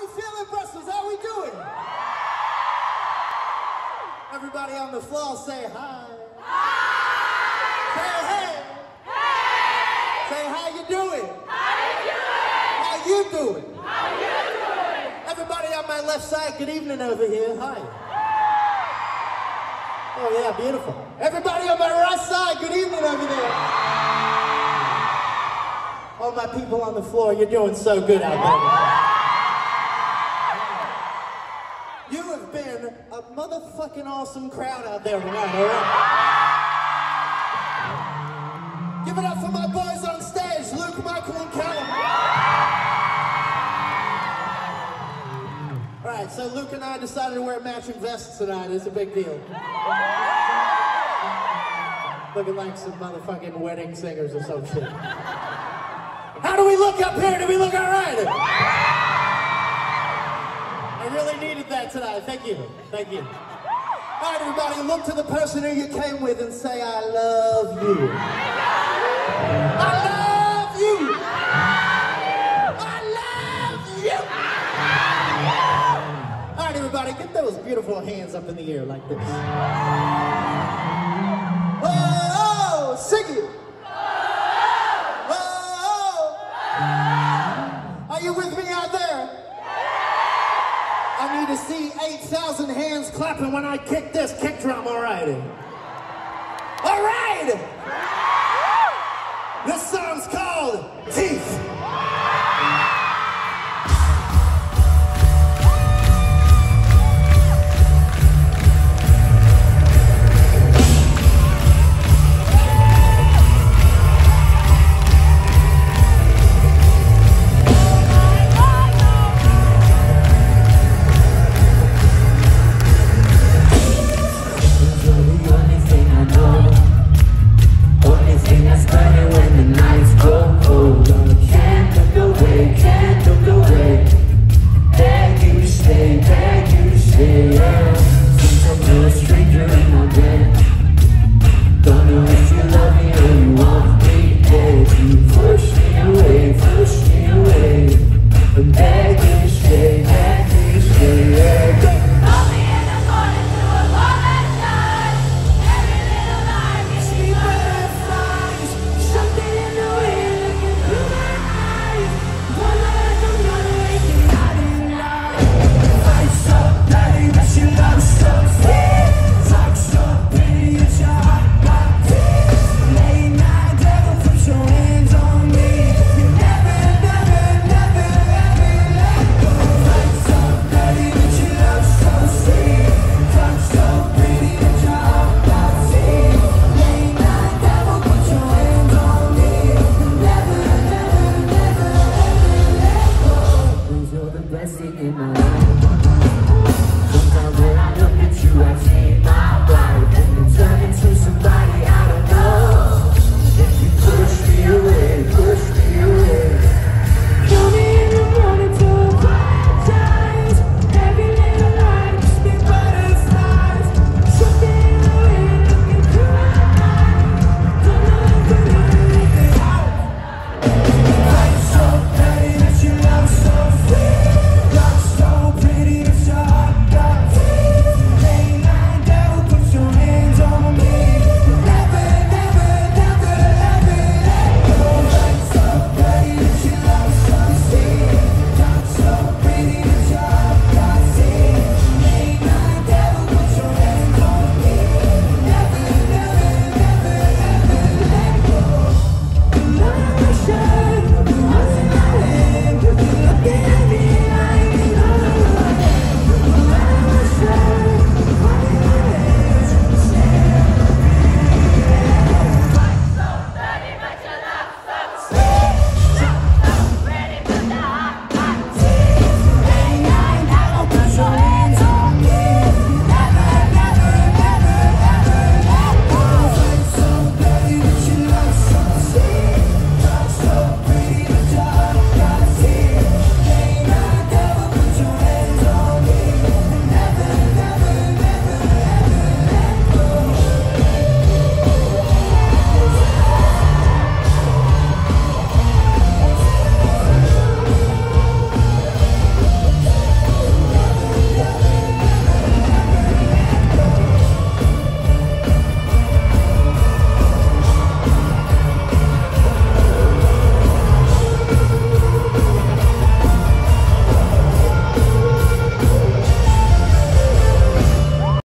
we feeling, Brussels? How we doing? Everybody on the floor say hi. Say hey. Say how you doing? How you doing? how you doing? How you doing? Everybody on my left side, good evening over here. Hi. Oh yeah, beautiful. Everybody on my right side, good evening over there. All my people on the floor, you're doing so good out there. Motherfucking awesome crowd out there tonight, all right? Give it up for my boys on stage, Luke, Michael, and Calum. All right, so Luke and I decided to wear matching vests tonight. It's a big deal. Looking like some motherfucking wedding singers or some shit. How do we look up here? Do we look all right? I really needed that tonight. Thank you. Thank you. Right, everybody, look to the person who you came with and say, I love you. I love you. I love you. All right, everybody, get those beautiful hands up in the air like this. Oh, sing it. Oh, are you with me out there? I need to see 8,000 hands clapping when I kick this kick drum, all right? All right! This song's called Teeth.